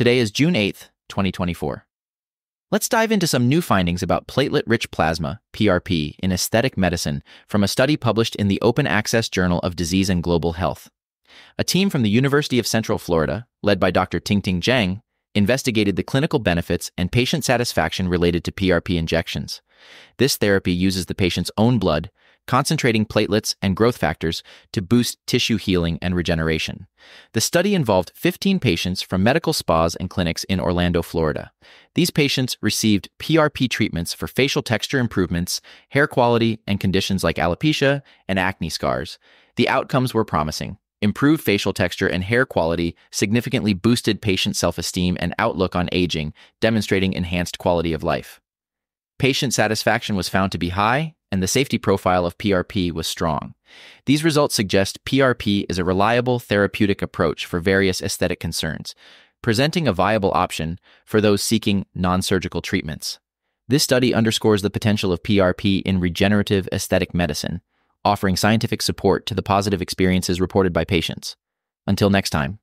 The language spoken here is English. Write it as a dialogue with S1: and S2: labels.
S1: Today is June 8th, 2024. Let's dive into some new findings about platelet rich plasma, PRP, in aesthetic medicine from a study published in the Open Access Journal of Disease and Global Health. A team from the University of Central Florida, led by Dr. Tingting Zhang, investigated the clinical benefits and patient satisfaction related to PRP injections. This therapy uses the patient's own blood concentrating platelets and growth factors to boost tissue healing and regeneration. The study involved 15 patients from medical spas and clinics in Orlando, Florida. These patients received PRP treatments for facial texture improvements, hair quality, and conditions like alopecia and acne scars. The outcomes were promising. Improved facial texture and hair quality significantly boosted patient self esteem and outlook on aging, demonstrating enhanced quality of life. Patient satisfaction was found to be high, and the safety profile of PRP was strong. These results suggest PRP is a reliable therapeutic approach for various aesthetic concerns, presenting a viable option for those seeking non surgical treatments. This study underscores the potential of PRP in regenerative aesthetic medicine, offering scientific support to the positive experiences reported by patients. Until next time.